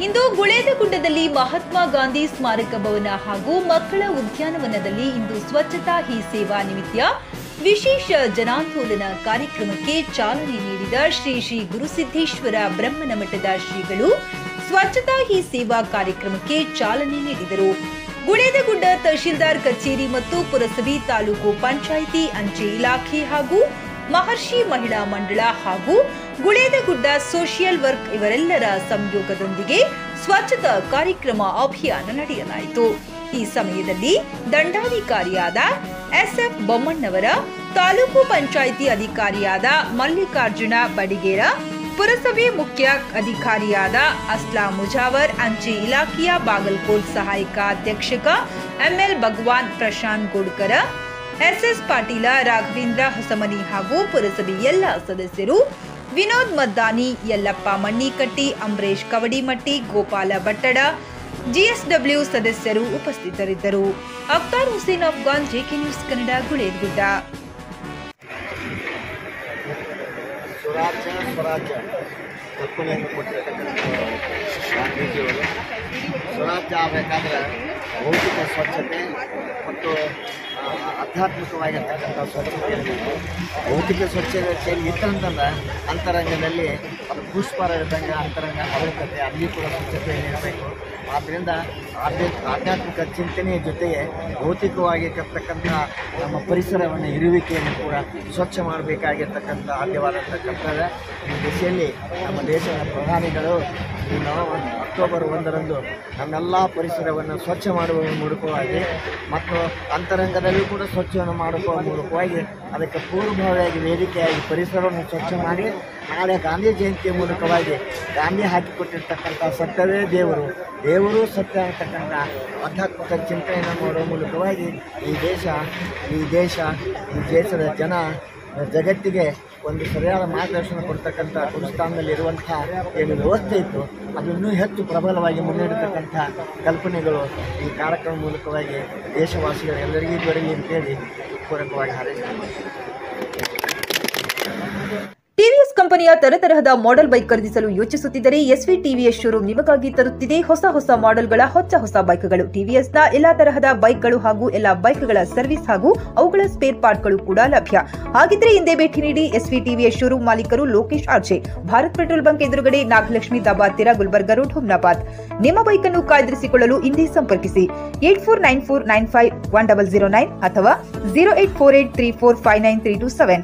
ಇಂದು ಗುಳೇದಗುಡ್ಡದಲ್ಲಿ ಮಹಾತ್ಮ ಗಾಂಧಿ ಸ್ಮಾರಕ ಭವನ ಹಾಗೂ ಮಕ್ಕಳ ಉದ್ಯಾನವನದಲ್ಲಿ ಇಂದು ಸ್ವಚ್ಛತಾ ಹಿ ಸೇವಾ ನಿಮಿತ್ತ ವಿಶೇಷ ಜನಾಂದೋಲನ ಕಾರ್ಯಕ್ರಮಕ್ಕೆ ಚಾಲನೆ ನೀಡಿದ ಶ್ರೀ ಶ್ರೀ ಗುರುಸಿದ್ದೇಶ್ವರ ಬ್ರಹ್ಮನ ಮಠದ ಶ್ರೀಗಳು ಸ್ವಚ್ಛತಾ ಹಿ ಸೇವಾ ಕಾರ್ಯಕ್ರಮಕ್ಕೆ ಚಾಲನೆ ನೀಡಿದರು. ಗುಳೇದಗುಡ್ಡ ತಹಶೀಲ್ದಾರ್ ಕಚೇರಿ ಮತ್ತು ಪುರಸಭೆ ತಾಲೂಕು ಪಂಚಾಯಿತಿ ಅಂಚೆ ಇಲಾಖೆ ಹಾಗೂ ಮಹರ್ಷಿ ಮಹಿಳಾ ಮಂಡಳ ಹಾಗೂ ಗುಳೇದಗುಡ್ಡ ಸೋಷಿಯಲ್ ವರ್ಕ್ ಇವರೆಲ್ಲರ ಸಂಯೋಗದೊಂದಿಗೆ ಸ್ವಚ್ಛತಾ ಕಾರ್ಯಕ್ರಮ ಅಭಿಯಾನ ನಡೆಯಲಾಯಿತು. ಈ ಸಮಯದಲ್ಲಿ ದಂಡಾಧಿಕಾರಿಯಾದ ಎಸ್ಎಫ್ ಬೊಮ್ಮಣ್ಣವರ, ತಾಲೂಕು ಪಂಚಾಯಿತಿ ಅಧಿಕಾರಿಯಾದ ಮಲ್ಲಿಕಾರ್ಜುನ ಬಡಿಗೇರ, ಪುರಸಭೆ ಮುಖ್ಯ ಅಧಿಕಾರಿಯಾದ ಅಸ್ಲಾ ಮುಜಾವರ್, ಅಂಚೆ ಇಲಾಖೆಯ ಬಾಗಲ್ಕೋಟ್ ಸಹಾಯಕ ಅಧ್ಯಕ್ಷಕ ಎಂಎಲ್ ಭಗವಾನ್ ಪ್ರಶಾಂತ್ ಗೋಡ್ಕರ ಎಸ್ಎಸ್ ಪಾಟೀಲ, ರಾಘವೇಂದ್ರ, ಹೊಸಮನಿ ಹಾಗೂ ಪುರಸಭೆ ಎಲ್ಲ ಸದಸ್ಯರು ವಿನೋದ್ ಮದ್ದಾನಿ, ಯಲ್ಲಪ್ಪ ಮಣ್ಣಿಕಟ್ಟಿ ಅಂಬರೀಶ್ ಕವಡಿಮಟ್ಟಿ, ಗೋಪಾಲ ಬಟ್ಟಡ ಜಿಎಸ್ಡಬ್ಲ್ಯೂ ಸದಸ್ಯರು ಉಪಸ್ಥಿತರಿದ್ದರು. ಅಖ್ತಾರ್ ಹುಸೇನ್ ಅಫ್ಘಾನ್ ಜೆಕೆ ನ್ಯೂಸ್ ಕನ್ನಡ ಗುಳೇದಗುಡ್ಡ ಸ್ವರಾಜ್ಯ ಆಗಬೇಕಾದ್ರೆ ಭೌತಿಕ ಸ್ವಚ್ಛತೆ ಮತ್ತು ಆಧ್ಯಾತ್ಮಿಕವಾಗಿರ್ತಕ್ಕಂಥ ಸ್ವಚ್ಛತೆ ಭೌತಿಕ ಸ್ವಚ್ಛತೆ ಇತ್ತಂತಂದ್ರೆ ಅಂತರಂಗದಲ್ಲಿ ಅದು ಪುಷ್ಪರ ಇದ್ದಂಗೆ ಅಂತರಂಗ ಹರಡುತ್ತದೆ ಅಲ್ಲಿ ಕೂಡ ಸ್ವಚ್ಛತೆ ಇರಬೇಕು. ಆದ್ದರಿಂದ ಆಧ್ಯ, ಆಧ್ಯಾತ್ಮಿಕ ಚಿಂತನೆಯ ಜೊತೆಗೆ ಭೌತಿಕವಾಗಿ ಇರ್ತಕ್ಕಂಥ ನಮ್ಮ ಪರಿಸರವನ್ನು ಇರುವಿಕೆಯನ್ನು ಕೂಡ ಸ್ವಚ್ಛ ಮಾಡಬೇಕಾಗಿರ್ತಕ್ಕಂಥ ಆದ್ಯವಾದಂಥ ಕರ್ತವ್ಯ. ಈ ದಿಶೆಯಲ್ಲಿ ನಮ್ಮ ದೇಶದ ಪ್ರಧಾನಿಗಳು ನವೆಂಬರ್ ಅಕ್ಟೋಬರ್ ಒಂದರಂದು ನಮ್ಮೆಲ್ಲ ಪರಿಸರವನ್ನು ಸ್ವಚ್ಛ ಮಾಡುವ ಮೂಲಕವಾಗಿ ಮತ್ತು ಅಂತರಂಗದಲ್ಲೂ ಕೂಡ ಸ್ವಚ್ಛವನ್ನು ಮಾಡುವ ಮೂಲಕವಾಗಿ ಅದಕ್ಕೆ ಪೂರ್ವಭಾವಿಯಾಗಿ ವೇದಿಕೆಯಾಗಿ ಪರಿಸರವನ್ನು ಸ್ವಚ್ಛ ಮಾಡಿ ನಾಳೆ ಗಾಂಧಿ ಜಯಂತಿಯ ಮೂಲಕವಾಗಿ ಗಾಂಧಿ ಹಾಕಿಕೊಟ್ಟಿರ್ತಕ್ಕಂಥ ಸತ್ಯವೇ ದೇವರು. ದೇವರು ಸತ್ಯ ಅಂತಕ್ಕಂಥ ಆಧ್ಯಾತ್ಮಿಕ ಚಿಂತನೆಯನ್ನು ಮಾಡುವ ಮೂಲಕವಾಗಿ ಈ ದೇಶ ಈ ದೇಶ, ಈ ದೇಶದ ಜನ, ಜಗತ್ತಿಗೆ ಒಂದು ಸರಿಯಾದ ಮಾರ್ಗದರ್ಶನ ಕೊಡ್ತಕ್ಕಂಥ ಗುರುಸ್ಥಾನದಲ್ಲಿರುವಂಥ ಏನು ವ್ಯವಸ್ಥೆ ಇತ್ತು, ಅದು ಇನ್ನೂ ಹೆಚ್ಚು ಪ್ರಬಲವಾಗಿ ಮುನ್ನಡೆತಕ್ಕಂಥ ಕಲ್ಪನೆಗಳು ಈ ಕಾರ್ಯಕ್ರಮ ಮೂಲಕವಾಗಿ ದೇಶವಾಸಿಗಳು ಎಲ್ಲರಿಗೂ ಬರಲಿ ಅಂತೇಳಿ ಪೂರಕವಾಗಿ ಹಾರೈಸ್ತೀನಿ. ಕಂಪನಿಯ ತರತರಹದ ಮಾಡೆಲ್ ಬೈಕ್ ಖರೀದಿಸಲು ಯೋಚಿಸುತ್ತಿದ್ದರೆ ಎಸ್ವಿ ಟಿವಿಎಸ್ ಶೋರೂಮ್ ನಿಮಗಾಗಿ ತರುತ್ತಿದೆ. ಹೊಸ ಹೊಸ ಮಾಡೆಲ್ಗಳ ಹೊಸ ಹೊಸ ಬೈಕ್ಗಳು. ಟಿವಿಎಸ್ನ ಎಲ್ಲಾ ತರಹದ ಬೈಕ್ಗಳು ಹಾಗೂ ಎಲ್ಲಾ ಬೈಕ್ಗಳ ಸರ್ವಿಸ್ ಹಾಗೂ ಅವುಗಳ ಸ್ಪೇರ್ ಪಾರ್ಟ್ಗಳು ಕೂಡ ಲಭ್ಯ. ಹಾಗಿದ್ರೆ ಹಿಂದೆ ಭೇಟಿ ನೀಡಿ ಎಸ್ವಿ ಟಿವಿಎಸ್ ಶೋರೂಮ್ ಮಾಲೀಕರು Lokesh RJ. Bharat petrol bunk ಎದುರುಗಡೆ ನಾಗಲಕ್ಷ್ಮಿ ದಾಬಾದ್ ತೀರ ಗುಲ್ಬರ್ಗ ರೋಡ್, ಹುಮ್ನಾಬಾದ್. ನಿಮ್ಮ ಬೈಕ್ ಅನ್ನು ಕಾಯ್ದಿರಿಸಿಕೊಳ್ಳಲು ಇಂದೇ ಸಂಪರ್ಕಿಸಿ. Eight four nine four nine five one double zero nine ಅಥವಾ zero eight four eight three four five nine three two seven.